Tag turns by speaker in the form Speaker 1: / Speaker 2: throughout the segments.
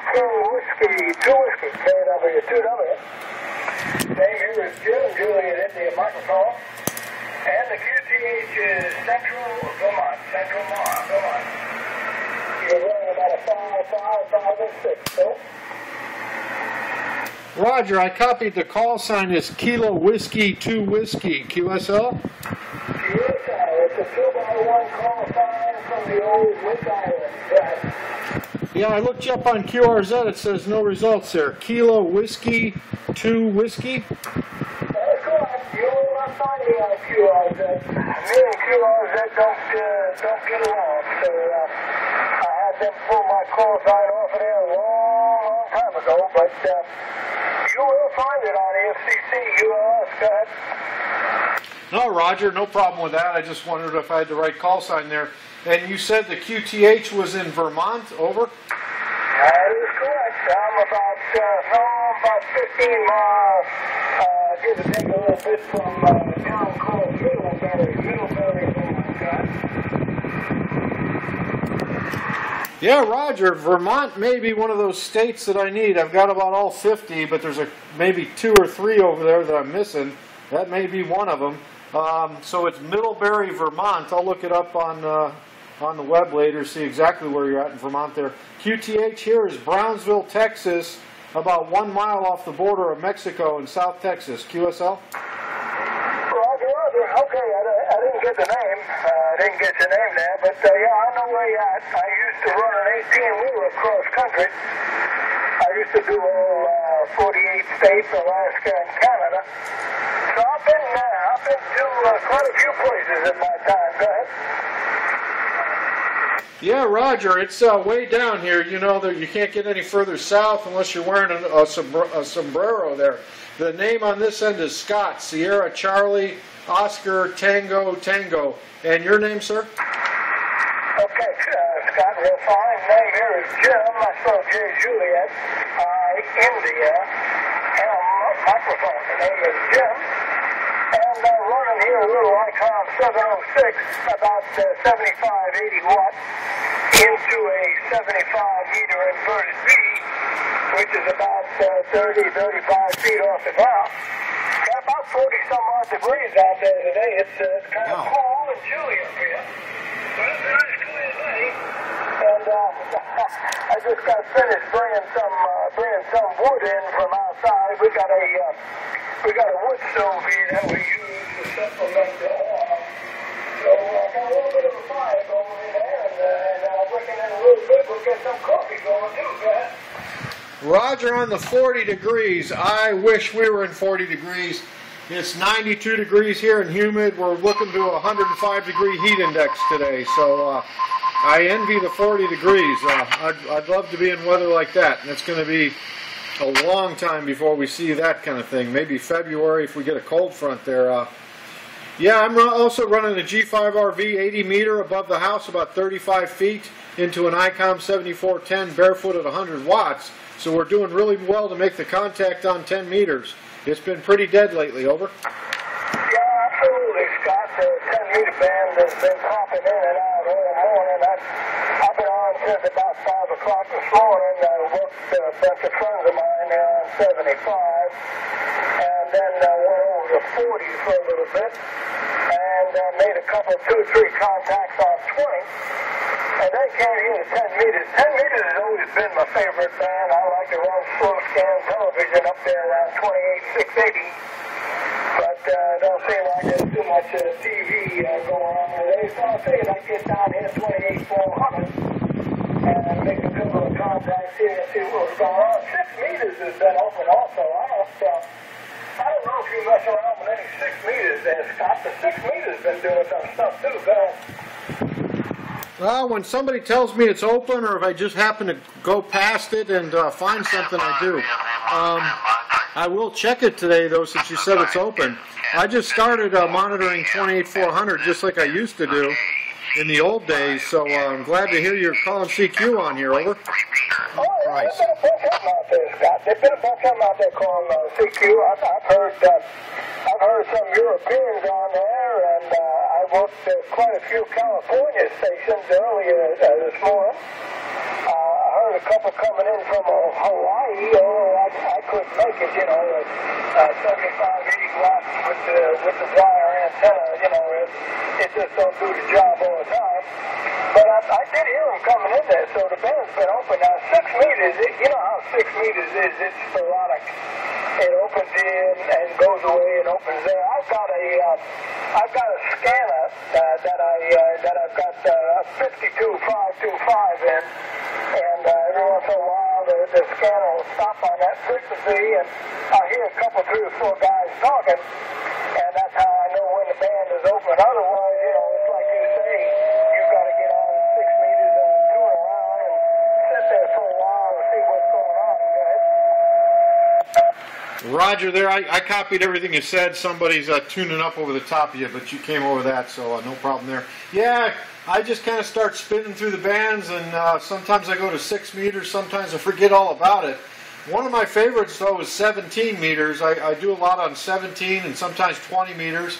Speaker 1: Kilo Whiskey 2 Whiskey, KW2W. Name here is Jim Juliet India microphone. And the QTH is Central Vermont, Central Vermont, Vermont. You're running about a 5, 5, 5, and 6, so.
Speaker 2: Roger, I copied the call sign as Kilo Whiskey 2 Whiskey, QSL.
Speaker 1: Yes, uh, it's a 2 by 1 call sign from the old Wick Island. Right.
Speaker 2: Yeah, I looked you up on QRZ. It says no results there. Kilo Whiskey 2 Whiskey.
Speaker 1: That's correct. You will find me on QRZ. Me and QRZ don't, uh, don't get along. So uh, I had them pull my call sign off of there a long, long time ago. But uh, you will find it on FCC. Go ahead.
Speaker 2: No, Roger, no problem with that. I just wondered if I had the right call sign there. And you said the QTH was in Vermont, over?
Speaker 1: That is correct. I'm about, uh, oh, about 15 miles, uh, give or take a little bit from uh, a town called Middlebury, Middlebury, Vermont.
Speaker 2: Yeah, Roger. Vermont may be one of those states that I need. I've got about all 50, but there's a maybe two or three over there that I'm missing. That may be one of them. Um, so it's Middlebury, Vermont. I'll look it up on uh, on the web later, see exactly where you're at in Vermont there. QTH here is Brownsville, Texas, about one mile off the border of Mexico in South Texas. QSL?
Speaker 1: Roger, Roger. Okay, I, I didn't get the name. Uh, I didn't get your name there, but uh, yeah, I know where you're at. I used to run an 18 wheeler across country. I used to do all uh, 48 states, Alaska, and Canada. So I've been, uh, I've been to uh, quite a few places in my time. Go ahead.
Speaker 2: Yeah, Roger. It's uh, way down here. You know that you can't get any further south unless you're wearing a, a, sombr- a sombrero there. The name on this end is Scott. Sierra Charlie Oscar Tango Tango. And your name, sir?
Speaker 1: Okay, uh, Scott, real fine. Name here is Jim. I spell J. Juliet. I, India. M, microphone. The name is Jim. And uh, running here a little ICOM 706, about uh, 75, 80 watt, into a 75 meter inverted V, which is about uh, 30, 35 feet off the ground. Got about 40 some odd degrees out there today. It's, uh, it's kind of
Speaker 2: Wow.
Speaker 1: cool and chilly up here. But it's a nice clear day. And uh, I just got finished bringing some uh, bringing some wood in from outside. We got a uh, we got a wood stove here that we use to supplement the oil. So I got a little bit of a fire going in there, and, uh, and uh, in a little bit. We'll get some coffee going too, guys.
Speaker 2: Roger on the 40 degrees. I wish we were in 40 degrees. It's 92 degrees here and humid. We're looking to a 105 degree heat index today. So uh, I envy the 40 degrees. Uh, I'd, I'd love to be in weather like that. And it's going to be a long time before we see that kind of thing. Maybe February if we get a cold front there. Uh, yeah, I'm also running a G5RV 80 meter above the house, about 35 feet, into an ICOM 7410 barefoot at 100 watts. So we're doing really well to make the contact on 10 meters. It's been pretty dead lately, over.
Speaker 1: Absolutely, Scott. The 10 meter band has been popping in and out all morning. I've, I've been on since about 5 o'clock this morning. I worked uh, a bunch of friends of mine there on 75. And then uh, went over to 40 for a little bit. And uh, made a couple, two, three contacts on 20. And came here to 10 meters. 10 meters has always been my favorite band. I like to run slow scan television up there around 28, 680 but uh, don't seem like much uh, TV uh, going on today. So I figured I'd get down here at 28 400 and make a couple of contacts here and see what was going on. Six meters has been open also. I don't, uh, I don't know if you mess around with any six meters there, Scott. The six meters been doing some stuff too. Go
Speaker 2: Well, when somebody tells me it's open, or if I just happen to go past it and uh, find something, I do. Um, I will check it today, though, since you said it's open. I just started uh, monitoring 28400 just like I used to do in the old days, so uh, I'm glad to hear you're calling CQ on here, over.
Speaker 1: Oh, yeah, there's been a bunch of them out there, Scott. There's been a bunch of them out there calling uh, CQ. I've, I've heard, uh, I've heard some Europeans on there, and uh, I worked at quite a few California stations earlier uh, this morning. A couple coming in from uh, Hawaii. Oh, I, I couldn't make it, you know, uh, 75, 80 watts with the, with the wire antenna, you know, it, it just don't do the job all the time. But I, I did hear them coming in there, so the band's been open. Now, meters, it, you know how six meters is, it's sporadic. It opens in and goes away and opens there. I've got a, uh, I've got a scanner uh, that I, uh, that I've got uh, 52525 in, and uh, every once in a while the, the scanner will stop on that frequency, and I hear a couple, three or four guys talking, and that's how I know when the band is open. Otherwise,
Speaker 2: Roger, there. I, I copied everything you said. Somebody's uh, tuning up over the top of you, but you came over that, so uh, no problem there. Yeah, I just kind of start spinning through the bands, and uh, sometimes I go to six meters. Sometimes I forget all about it. One of my favorites, though, is 17 meters. I, I do a lot on 17 and sometimes 20 meters.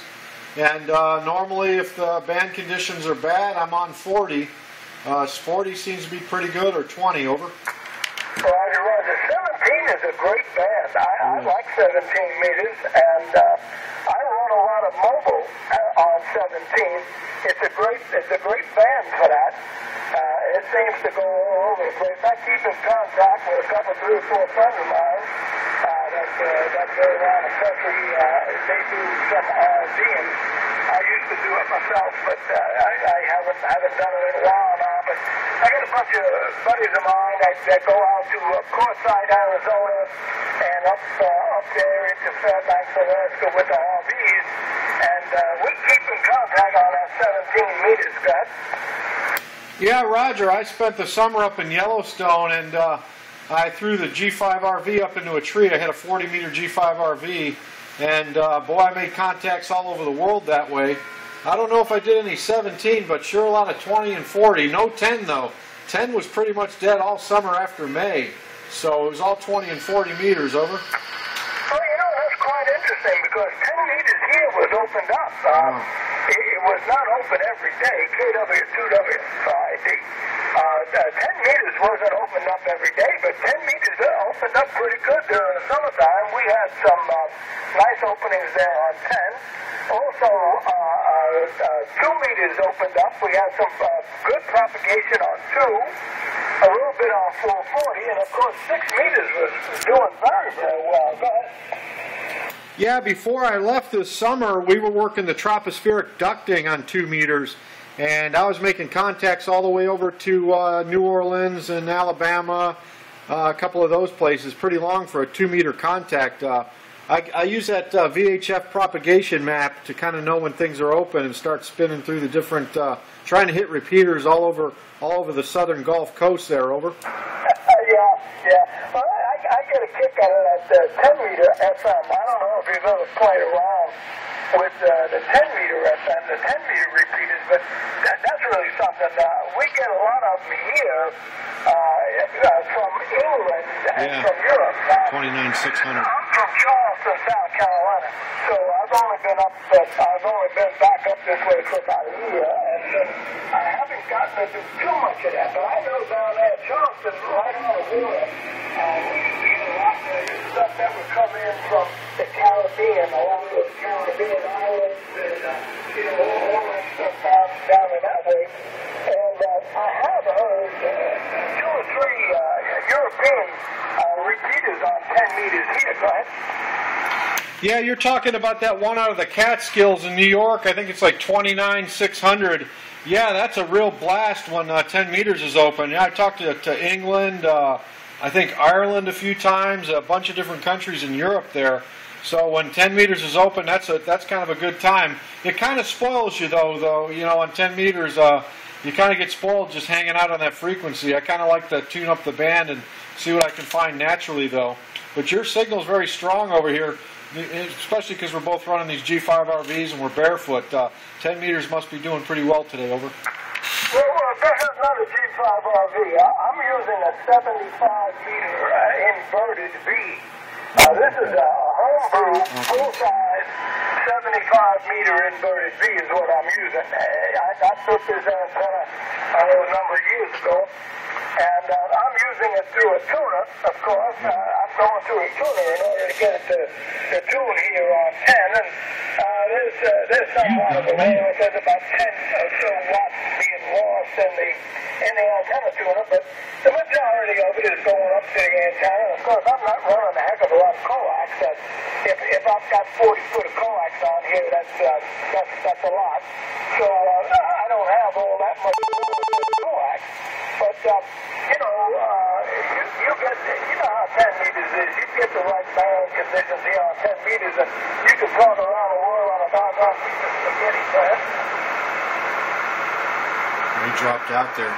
Speaker 2: And uh, normally, if the band conditions are bad, I'm on 40. Uh, 40 seems to be pretty good, or 20 over.
Speaker 1: Roger, Roger. 17 is a great band. I, I like 17 meters, and uh, I run a lot of mobile uh, on 17. It's a great, it's a great band for that. Uh, it seems to go all over the place. I keep in contact with a couple, three or four friends of mine uh, that uh, that go around country. Uh, they do some R&B, I used to do it myself, but uh, I, I haven't haven't done it in a while now. But I got a bunch of buddies of mine that, that go out to uh, Quartzsite, Arizona, and up uh, up there into Fairbanks, Alaska with the RVs, and uh, we keep in contact on that 17 meters, Scott.
Speaker 2: Yeah, Roger. I spent the summer up in Yellowstone, and uh, I threw the G5 RV up into a tree. I had a 40 meter G5 RV, and uh, boy, I made contacts all over the world that way. I don't know if I did any 17, but sure a lot of 20 and 40. No 10 though. 10 was pretty much dead all summer after May, so it was all 20 and 40 meters over.
Speaker 1: Well, you know, that's quite interesting because 10 meters here was opened up. Uh, it, it was not open every day, KW2W5D. Uh, uh, 10 meters wasn't opened up every day, but 10 meters opened up pretty good during the summertime. We had some uh, nice openings there on 10. Also, uh, uh, uh, 2 meters opened up. We had some uh, good propagation on 2, a little bit on 440, and of course 6 meters was doing very, very well.
Speaker 2: Yeah, before I left this summer, we were working the tropospheric ducting on two meters, and I was making contacts all the way over to uh, New Orleans and Alabama, uh, a couple of those places, pretty long for a two meter contact. Uh, I, I use that uh, VHF propagation map to kind of know when things are open and start spinning through the different, uh, trying to hit repeaters all over all over the southern Gulf Coast there. Over.
Speaker 1: yeah, yeah. Well, I, I get a kick out of that uh, 10 meter FM. I don't know if you've ever played around with uh, the 10 meter FM, the 10 meter repeaters, but that, that's really something. Uh, we get a lot of them here uh, uh, from England and
Speaker 2: Yeah.
Speaker 1: from Europe. Now,
Speaker 2: 29600.
Speaker 1: I'm from Charleston, South Carolina, so I've only been up. Uh, I've only been back up this way for about a year, and uh, I haven't gotten to do too much of that. But I know down there, at Charleston, right on the water, uh, we used to get a lot of stuff that would come in from the Caribbean, a lot of Caribbean islands, and uh, you know all, all that stuff down down in that way. And uh, I have heard uh, two or three uh, European uh, repeaters on 10 meters here. Go ahead.
Speaker 2: Yeah, you're talking about that one out of the Catskills in New York. I think it's like 29 600. Yeah, that's a real blast when uh, 10 meters is open. Yeah, I talked to, to England, uh, I think Ireland a few times, a bunch of different countries in Europe there. So when 10 meters is open, that's a that's kind of a good time. It kind of spoils you though, though. You know, on 10 meters, uh, you kind of get spoiled just hanging out on that frequency. I kind of like to tune up the band and see what I can find naturally though. But your signal's very strong over here, especially because we're both running these G5 RVs and we're barefoot. Uh, 10 meters must be doing pretty well today. Over.
Speaker 1: Well, well, this is not a G5 RV. I- I'm using a 75 meter uh, inverted V. Uh, this is a homebrew, full size, 75 meter inverted V is what I'm using. I, I took this antenna uh, a number of years ago, And uh, I'm using it through a tuner, of course. Uh, I'm going through a tuner in order to get it to, to tune here on 10. And uh, there's, uh, there's some out of the way. There's about 10 or so watts being lost in the, in the antenna tuner. But the majority of it is going up to the antenna. Of course, I'm not running a heck of a lot of coax. That if, if I've got 40 foot of coax on here, that's, uh, that's, that's a lot. So uh, I don't have all that much. Um, you know, uh, you, you get, you know how 10 meters is. You get the right conditions here on 10 meters, and you can talk around the world on a doggone piece of spaghetti.
Speaker 2: He dropped out there.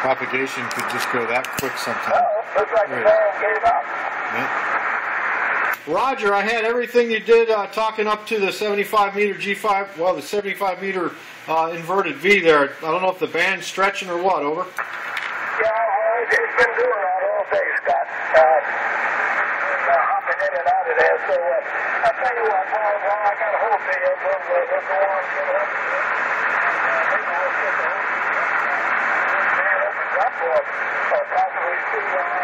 Speaker 2: Propagation could just go that quick sometime.
Speaker 1: Uh, looks like the band gave up.
Speaker 2: Yeah. Roger, I had everything you did uh, talking up to the 75 meter G5, well, the 75 meter uh, inverted V there. I don't know if the band's stretching or what, over.
Speaker 1: Yeah, uh, it's been doing that all day, Scott. Uh, uh, hopping in and out of there. So uh, I'll tell you what, while, while I got a hold of you, we'll, we'll, we'll go on. Get it we'll or, or possibly to uh,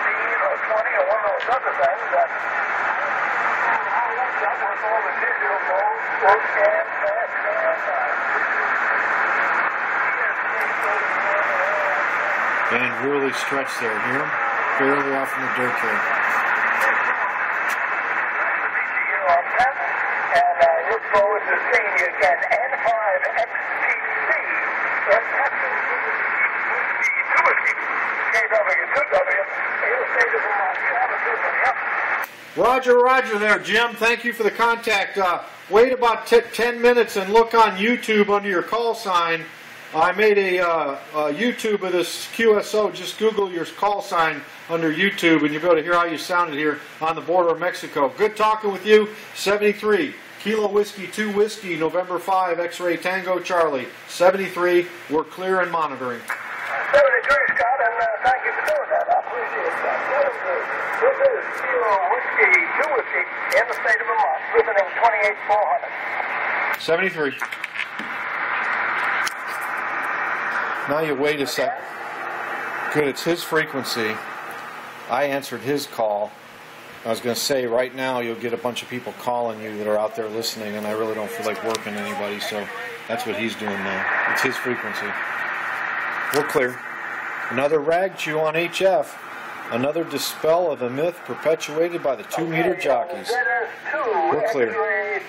Speaker 1: 15 or 20 or one of those other things. Uh, that with all the digital modes, both and uh,
Speaker 2: Band really stretched there. Him? Barely off in the dirt
Speaker 1: here and I look forward to seeing you again. N5XTC in Texas. The 2 KW2W. He'll say to Vermont, you have a good one.
Speaker 2: Roger, Roger there, Jim. Thank you for the contact. Uh, wait about t- 10 minutes and look on YouTube under your call sign. I made a, uh, a YouTube of this QSO. Just Google your call sign under YouTube and you'll be able to hear how you sounded here on the border of Mexico. Good talking with you. 73. Kilo Whiskey 2 Whiskey, November 5, X Ray Tango Charlie. 73. We're clear and monitoring.
Speaker 1: 73, Scott, and uh, thank you for doing that. I appreciate that. 73. This is Kilo Whiskey, 2 Whiskey in the state of Vermont, visiting 28400.
Speaker 2: 73. Now you wait a sec. Good, it's his frequency. I answered his call. I was going to say right now you'll get a bunch of people calling you that are out there listening, and I really don't feel like working anybody, so that's what he's doing now. It's his frequency. We're clear. Another rag chew on HF. Another dispel of a myth perpetuated by the two meter jockeys.
Speaker 1: ZS2
Speaker 2: We're clear.